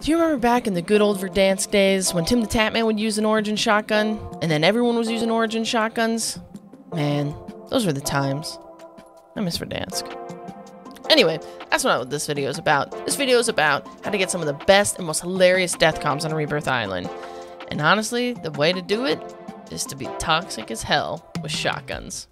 Do you remember back in the good old Verdansk days when Tim the Tatman would use an Origin shotgun and then everyone was using Origin shotguns? Man, those were the times. I miss Verdansk. Anyway, that's not what this video is about. This video is about how to get some of the best and most hilarious death comms on Rebirth Island. And honestly, the way to do it is to be toxic as hell with shotguns.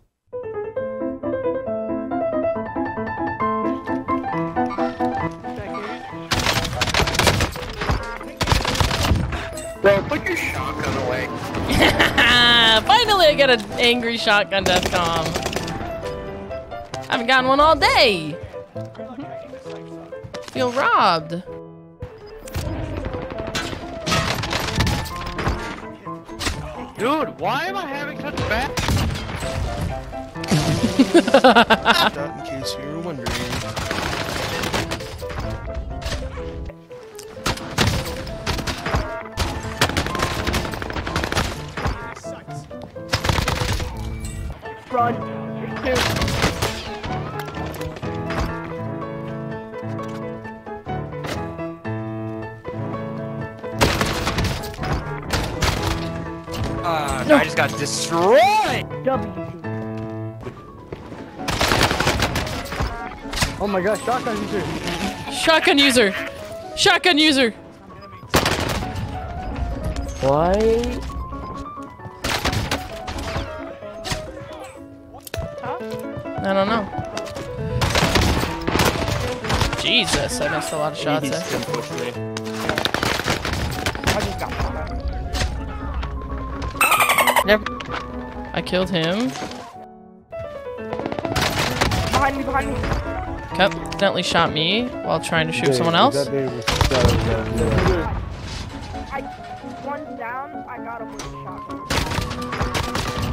Bro, put your shotgun away. Finally, I got an angry shotgun death com. I haven't gotten one all day. Feel robbed. Dude, why am I having such bad? in case you were wondering. Run. Dude. Ah, I just got destroyed. Oh my gosh, shotgun user. Shotgun user. Shotgun user. What? I don't know. Jesus, I missed a lot of shots there. I just got shot. Never. I killed him. Behind me, behind me. Cup accidentally shot me while trying to shoot someone else. I one down, I got him with a shotgun.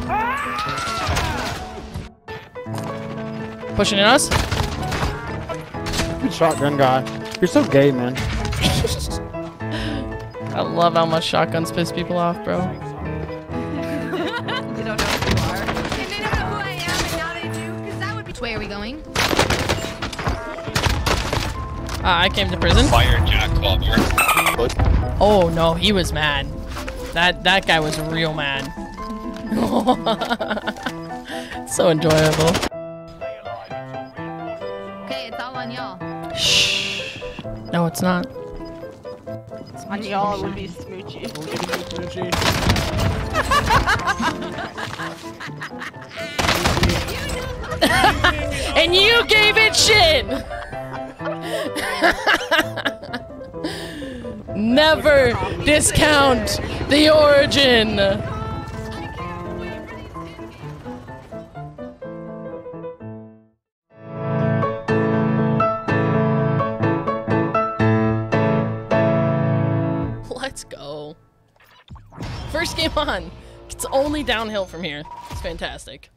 Ah! Pushing at us. Good shotgun guy. You're so gay, man. I love how much shotguns piss people off, bro. They don't know who you are. They may not know who I am, and now they do, because that would be. Which way are we going? Ah, I came to prison. Fire Jack Culver. Oh no, he was mad. That that guy was real mad. so enjoyable. Shh. No, it's not. On y'all would be smoochy. And you gave it shit. Never discount the origin. First game on. It's only downhill from here. It's fantastic.